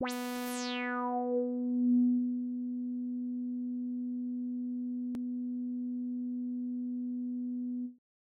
Wow.